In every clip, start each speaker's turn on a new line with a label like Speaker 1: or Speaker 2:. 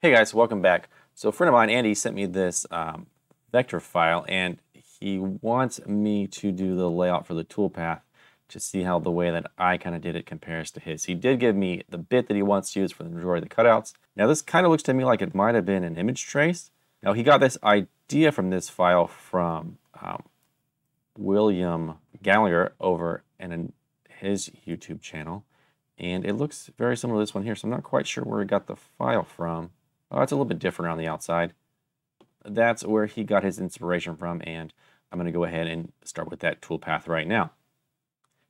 Speaker 1: Hey guys, welcome back. So a friend of mine, Andy, sent me this um, vector file and he wants me to do the layout for the toolpath to see how the way that I kind of did it compares to his. He did give me the bit that he wants to use for the majority of the cutouts. Now this kind of looks to me like it might have been an image trace. Now he got this idea from this file from um, William Gallagher over in his YouTube channel. And it looks very similar to this one here, so I'm not quite sure where he got the file from. Oh, it's a little bit different on the outside. That's where he got his inspiration from, and I'm going to go ahead and start with that toolpath right now.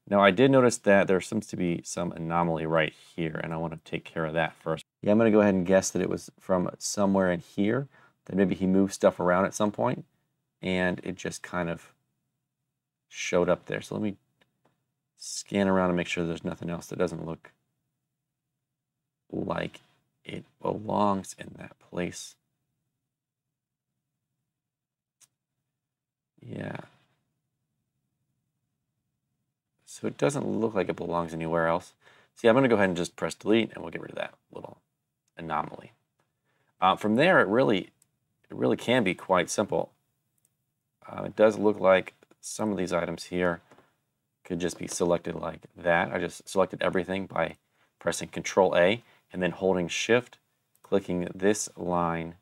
Speaker 1: Now, I did notice that there seems to be some anomaly right here, and I want to take care of that first. Yeah, I'm going to go ahead and guess that it was from somewhere in here, that maybe he moved stuff around at some point, and it just kind of showed up there. So let me scan around and make sure there's nothing else that doesn't look like it belongs in that place. Yeah. So it doesn't look like it belongs anywhere else. See, I'm going to go ahead and just press delete and we'll get rid of that little anomaly. Uh, from there, it really, it really can be quite simple. Uh, it does look like some of these items here could just be selected like that. I just selected everything by pressing Control A and then holding Shift, clicking this line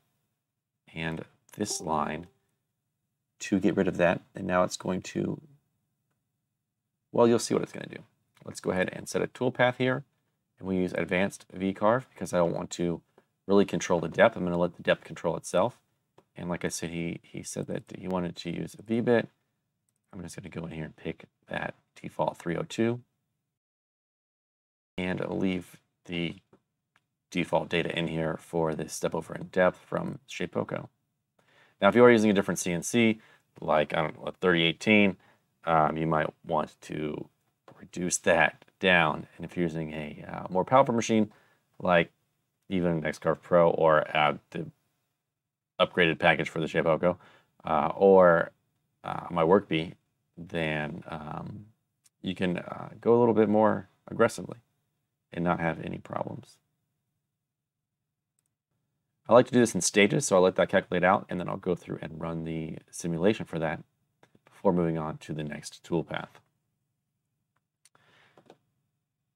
Speaker 1: and this line to get rid of that. And now it's going to, well, you'll see what it's going to do. Let's go ahead and set a toolpath here. And we use Advanced VCarve because I don't want to really control the depth. I'm going to let the depth control itself. And like I said, he, he said that he wanted to use a VBit. I'm just going to go in here and pick that default 302 and I'll leave the default data in here for the step over in depth from Shapeoko. Now, if you are using a different CNC, like I don't know, a 3018, um, you might want to reduce that down. And if you're using a uh, more powerful machine, like even X-Carve Pro or add the upgraded package for the Shapeoko, uh, or uh, my WorkBee, then um, you can uh, go a little bit more aggressively and not have any problems. I like to do this in stages, so I'll let that calculate out, and then I'll go through and run the simulation for that before moving on to the next toolpath.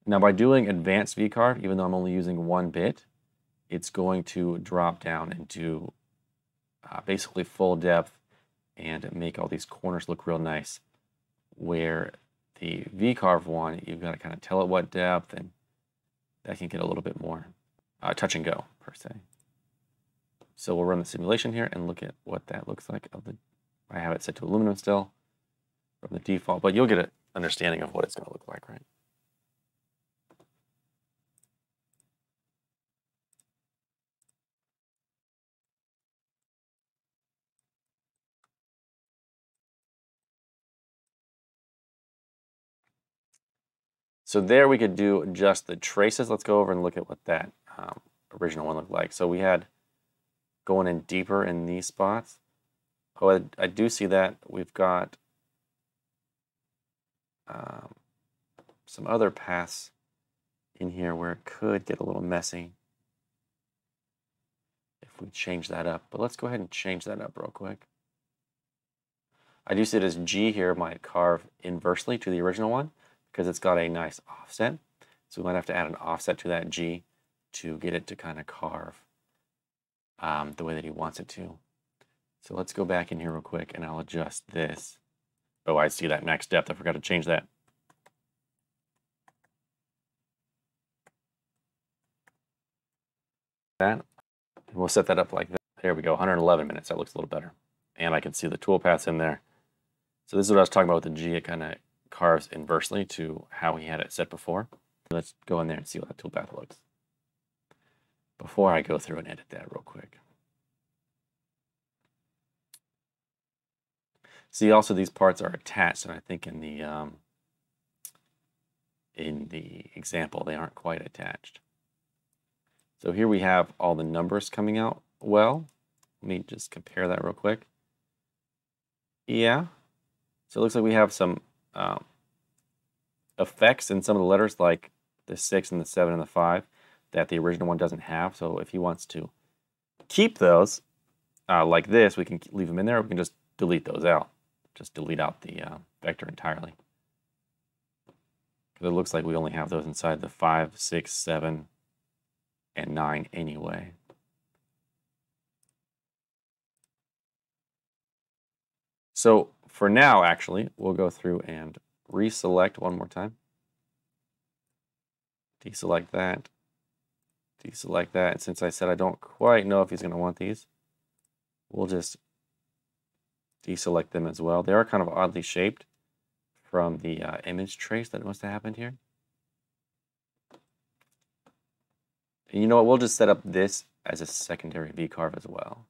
Speaker 1: Now by doing advanced VCarve, even though I'm only using one bit, it's going to drop down into uh, basically full depth and make all these corners look real nice. Where the VCarve one, you've got to kind of tell it what depth, and that can get a little bit more uh, touch and go, per se. So we'll run the simulation here and look at what that looks like. Of the, I have it set to aluminum still from the default, but you'll get an understanding of what it's going to look like, right? So there we could do just the traces. Let's go over and look at what that um, original one looked like. So we had going in deeper in these spots. Oh, I, I do see that we've got um, some other paths in here where it could get a little messy if we change that up. But let's go ahead and change that up real quick. I do see as G here might carve inversely to the original one because it's got a nice offset. So we might have to add an offset to that G to get it to kind of carve um, the way that he wants it to. So let's go back in here real quick and I'll adjust this. Oh, I see that max depth. I forgot to change that. That. We'll set that up like that. There we go, 111 minutes. That looks a little better. And I can see the toolpaths in there. So this is what I was talking about with the G. It kind of carves inversely to how he had it set before. Let's go in there and see what that toolpath looks before I go through and edit that real quick. See, also these parts are attached, and I think in the um, in the example they aren't quite attached. So here we have all the numbers coming out well. Let me just compare that real quick. Yeah, so it looks like we have some um, effects in some of the letters, like the six and the seven and the five that the original one doesn't have. So if he wants to keep those uh, like this, we can leave them in there. We can just delete those out. Just delete out the uh, vector entirely. Because it looks like we only have those inside the 5, 6, 7, and 9 anyway. So for now, actually, we'll go through and reselect one more time. Deselect that. Deselect that. And since I said I don't quite know if he's going to want these, we'll just deselect them as well. They are kind of oddly shaped from the uh, image trace that must have happened here. And you know what? We'll just set up this as a secondary V-carve as well.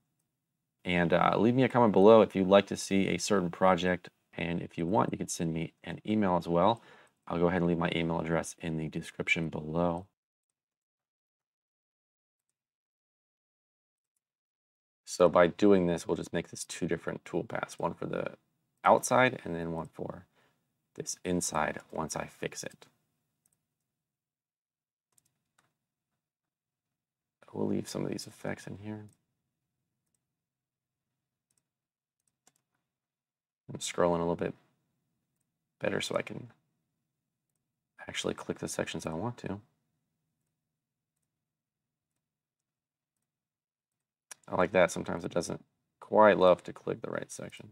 Speaker 1: And uh, leave me a comment below if you'd like to see a certain project. And if you want, you can send me an email as well. I'll go ahead and leave my email address in the description below. So by doing this, we'll just make this two different toolpaths, one for the outside and then one for this inside once I fix it. We'll leave some of these effects in here. I'm scrolling a little bit better so I can actually click the sections I want to. I like that. Sometimes it doesn't quite love to click the right section.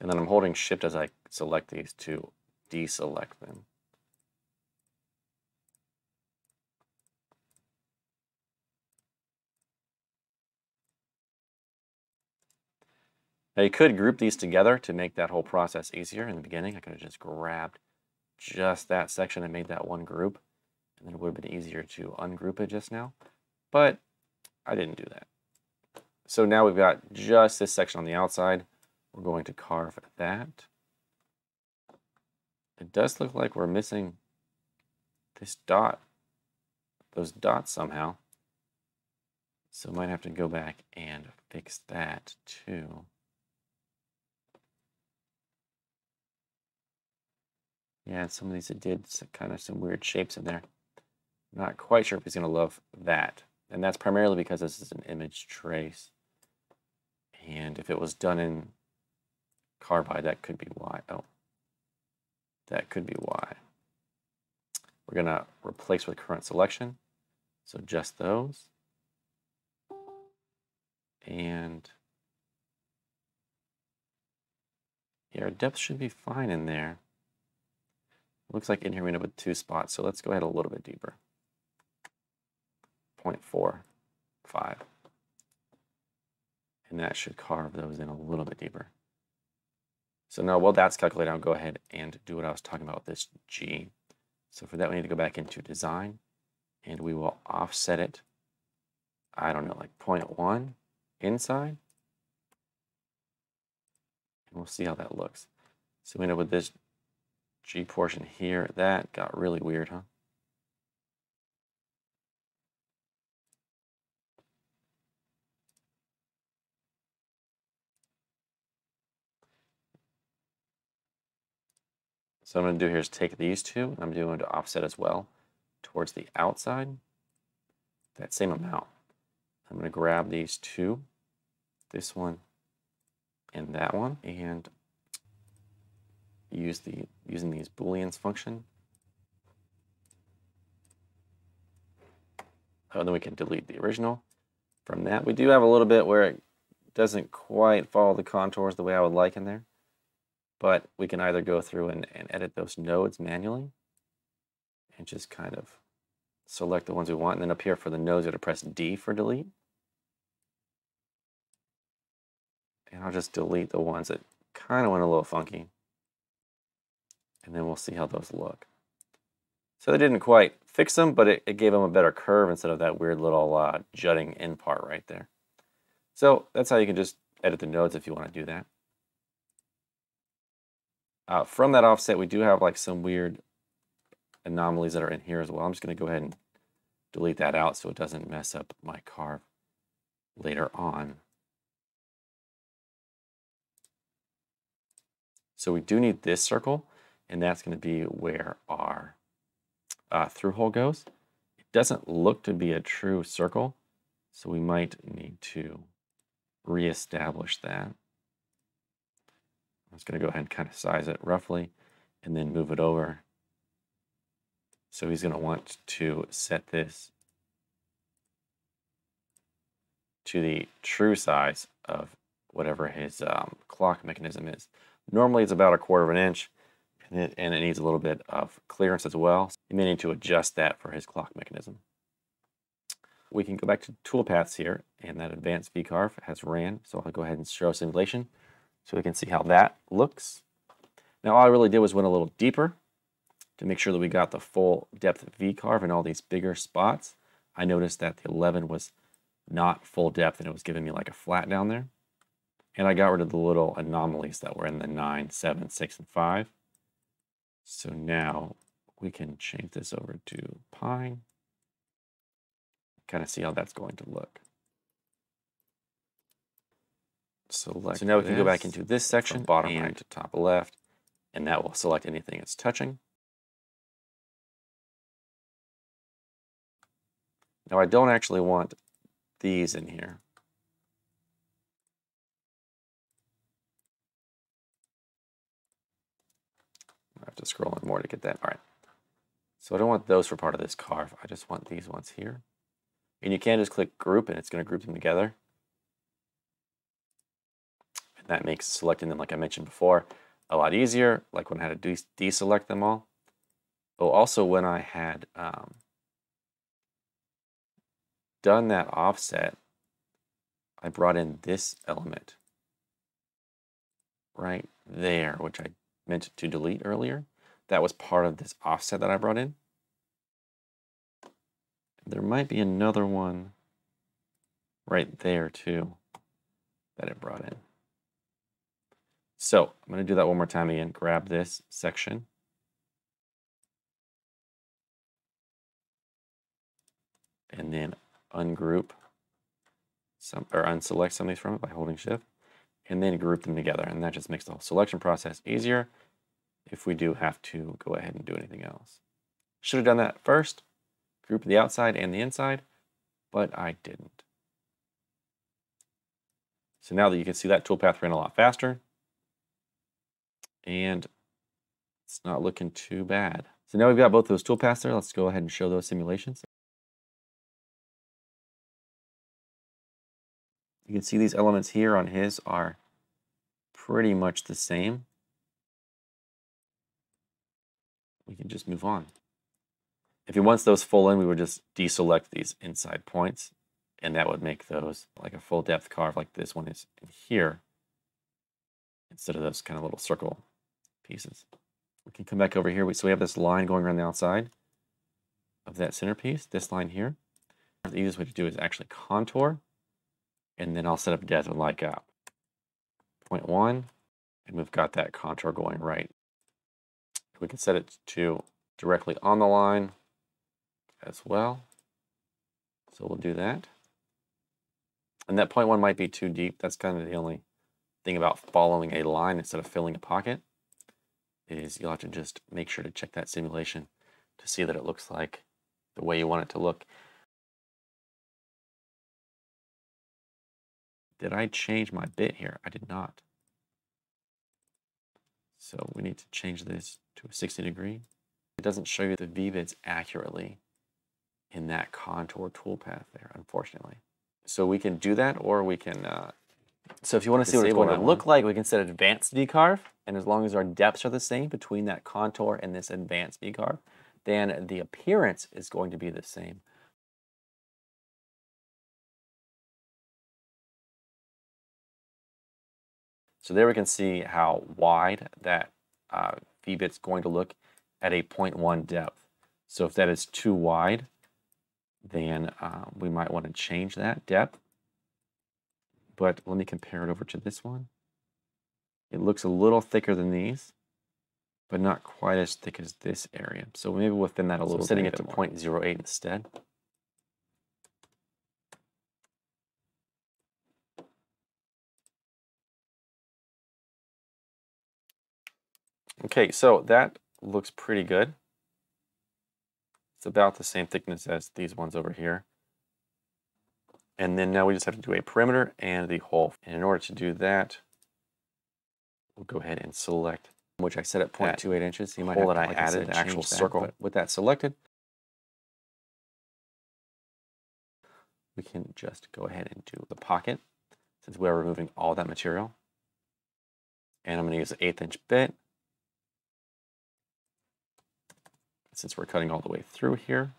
Speaker 1: And then I'm holding shift as I select these to deselect them. Now you could group these together to make that whole process easier. In the beginning, I could have just grabbed just that section and made that one group, and then it would have been easier to ungroup it just now, but I didn't do that. So now we've got just this section on the outside. We're going to carve that. It does look like we're missing this dot, those dots somehow. So might have to go back and fix that too. Yeah, some of these it did kind of some weird shapes in there. Not quite sure if he's going to love that. And that's primarily because this is an image trace. And if it was done in Carbide, that could be why. Oh, that could be why. We're going to replace with current selection. So just those. And yeah, our depth should be fine in there. Looks like in here we end up with two spots, so let's go ahead a little bit deeper. 0.45. And that should carve those in a little bit deeper. So now while that's calculated, I'll go ahead and do what I was talking about with this G. So for that, we need to go back into design and we will offset it, I don't know, like 0.1 inside. And we'll see how that looks. So we end up with this G portion here. That got really weird, huh? So I'm going to do here is take these two, and I'm doing to offset as well towards the outside, that same amount. I'm going to grab these two, this one and that one, and use the using these booleans function. And then we can delete the original. From that, we do have a little bit where it doesn't quite follow the contours the way I would like in there. But we can either go through and, and edit those nodes manually and just kind of select the ones we want. And then up here for the nodes, you have to press D for delete. And I'll just delete the ones that kind of went a little funky and then we'll see how those look. So they didn't quite fix them, but it, it gave them a better curve instead of that weird little uh, jutting in part right there. So that's how you can just edit the nodes if you want to do that. Uh, from that offset, we do have like some weird anomalies that are in here as well. I'm just going to go ahead and delete that out so it doesn't mess up my carve later on. So we do need this circle, and that's going to be where our uh, through hole goes. It doesn't look to be a true circle, so we might need to reestablish that. I'm just going to go ahead and kind of size it roughly and then move it over. So he's going to want to set this to the true size of whatever his um, clock mechanism is. Normally it's about a quarter of an inch and it, and it needs a little bit of clearance as well. You may need to adjust that for his clock mechanism. We can go back to toolpaths here and that advanced V-carve has ran. So I'll go ahead and show simulation so we can see how that looks. Now all I really did was went a little deeper to make sure that we got the full depth V-carve in all these bigger spots. I noticed that the 11 was not full depth and it was giving me like a flat down there. And I got rid of the little anomalies that were in the 9, 7, 6, and 5. So now we can change this over to pine. Kind of see how that's going to look. Select so now we can go back into this section, bottom right to top left, and that will select anything it's touching. Now I don't actually want these in here. Have to scroll in more to get that. All right. So I don't want those for part of this carve. I just want these ones here. And you can just click group and it's going to group them together. And that makes selecting them, like I mentioned before, a lot easier, like when I had to deselect them all. Oh, also when I had um, done that offset, I brought in this element right there, which I meant to delete earlier. That was part of this offset that I brought in. There might be another one right there too that it brought in. So I'm going to do that one more time again. Grab this section. And then ungroup some or unselect some of these from it by holding shift and then group them together. And that just makes the whole selection process easier if we do have to go ahead and do anything else. Should have done that first, group the outside and the inside, but I didn't. So now that you can see that toolpath ran a lot faster, and it's not looking too bad. So now we've got both those toolpaths there. Let's go ahead and show those simulations. You can see these elements here on his are pretty much the same. We can just move on. If he wants those full in, we would just deselect these inside points, and that would make those like a full depth carve like this one is in here, instead of those kind of little circle pieces. We can come back over here. So we have this line going around the outside of that centerpiece, this line here. The easiest way to do is actually contour and then I'll set up depth with like a 0.1, and we've got that contour going right. We can set it to directly on the line as well. So we'll do that. And that 0.1 might be too deep. That's kind of the only thing about following a line instead of filling a pocket is you'll have to just make sure to check that simulation to see that it looks like the way you want it to look. Did I change my bit here? I did not. So we need to change this to a 60 degree. It doesn't show you the V-bits accurately in that contour toolpath there, unfortunately. So we can do that or we can, uh, so if you want to see what it's going to look like, we can set advanced V-carve. And as long as our depths are the same between that contour and this advanced V-carve, then the appearance is going to be the same. So there we can see how wide that uh, V-bit's going to look at a 0.1 depth. So if that is too wide, then uh, we might want to change that depth. But let me compare it over to this one. It looks a little thicker than these, but not quite as thick as this area. So maybe we'll thin that a little so setting it to 0.08 instead. Okay, so that looks pretty good. It's about the same thickness as these ones over here. And then now we just have to do a perimeter and the hole. And in order to do that, we'll go ahead and select, which I set at 0.28 inches. You might hole have that I added, the actual circle. With that selected, we can just go ahead and do the pocket since we are removing all that material. And I'm going to use an eighth inch bit. Since we're cutting all the way through here.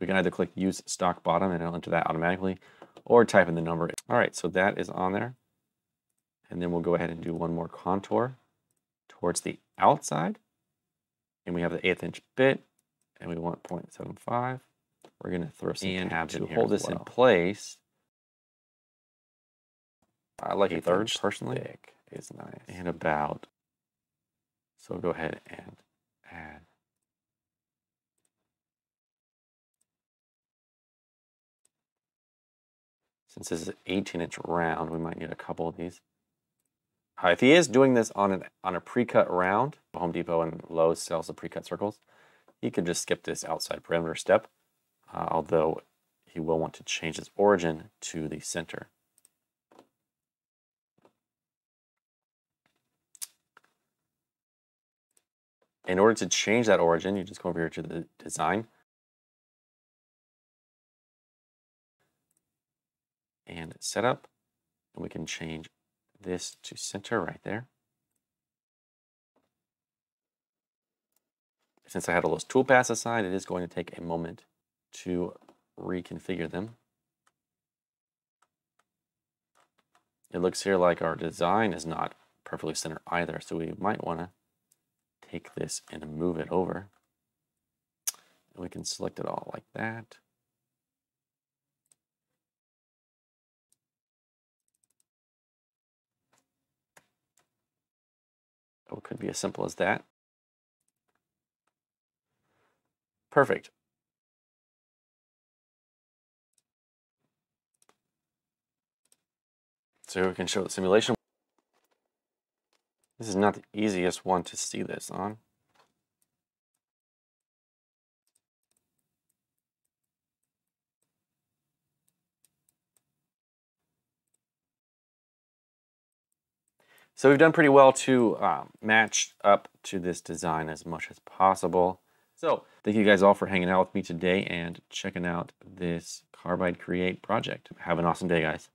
Speaker 1: We can either click use stock bottom and it'll enter that automatically or type in the number. All right, so that is on there. And then we'll go ahead and do one more contour towards the outside. And we have the eighth inch bit and we want 0.75. We're going to throw some and tabs to hold this well. in place. I like a third personally. Thick is nice. And about. So go ahead and add. Since this is an 18 inch round, we might need a couple of these. Uh, if he is doing this on an on a pre-cut round, Home Depot and Lowe's sells the pre-cut circles, he could just skip this outside perimeter step, uh, although he will want to change his origin to the center. In order to change that origin, you just go over here to the design. And setup, and we can change this to center right there. Since I had all those toolpaths assigned, it is going to take a moment to reconfigure them. It looks here like our design is not perfectly centered either, so we might want to take this and move it over. And we can select it all like that. Oh, it could be as simple as that. Perfect. So we can show the simulation. This is not the easiest one to see this on. So we've done pretty well to um, match up to this design as much as possible. So thank you guys all for hanging out with me today and checking out this Carbide Create project. Have an awesome day, guys.